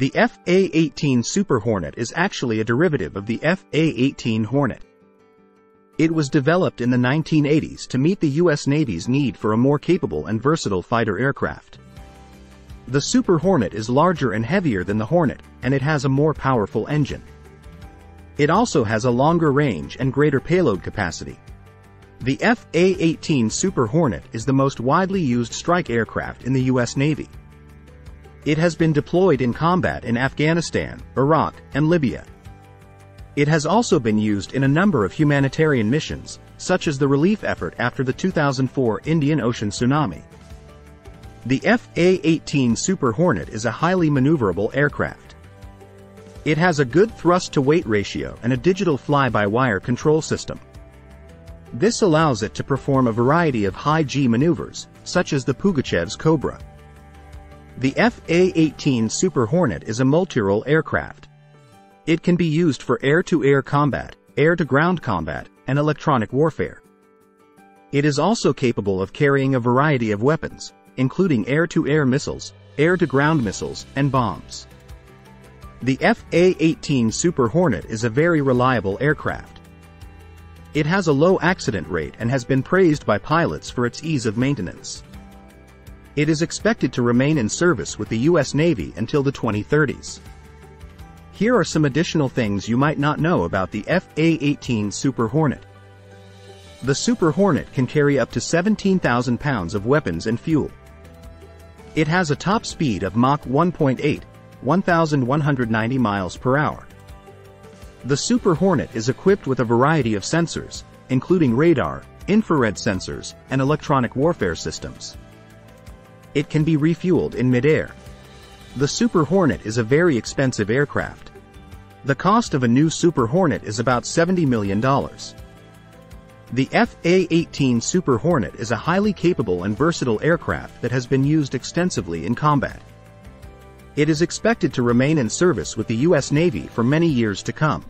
The FA-18 Super Hornet is actually a derivative of the FA-18 Hornet. It was developed in the 1980s to meet the U.S. Navy's need for a more capable and versatile fighter aircraft. The Super Hornet is larger and heavier than the Hornet, and it has a more powerful engine. It also has a longer range and greater payload capacity. The FA-18 Super Hornet is the most widely used strike aircraft in the U.S. Navy. It has been deployed in combat in Afghanistan, Iraq, and Libya. It has also been used in a number of humanitarian missions, such as the relief effort after the 2004 Indian Ocean tsunami. The FA-18 Super Hornet is a highly maneuverable aircraft. It has a good thrust-to-weight ratio and a digital fly-by-wire control system. This allows it to perform a variety of high-G maneuvers, such as the Pugachev's Cobra. The FA-18 Super Hornet is a multi-role aircraft, it can be used for air-to-air combat, air-to-ground combat, and electronic warfare. It is also capable of carrying a variety of weapons, including air-to-air missiles, air-to-ground missiles, and bombs. The FA-18 Super Hornet is a very reliable aircraft. It has a low accident rate and has been praised by pilots for its ease of maintenance. It is expected to remain in service with the U.S. Navy until the 2030s. Here are some additional things you might not know about the FA-18 Super Hornet. The Super Hornet can carry up to 17,000 pounds of weapons and fuel. It has a top speed of Mach 1.8, 1,190 miles per hour. The Super Hornet is equipped with a variety of sensors, including radar, infrared sensors, and electronic warfare systems. It can be refueled in midair. The Super Hornet is a very expensive aircraft. The cost of a new Super Hornet is about $70 million. The FA-18 Super Hornet is a highly capable and versatile aircraft that has been used extensively in combat. It is expected to remain in service with the U.S. Navy for many years to come.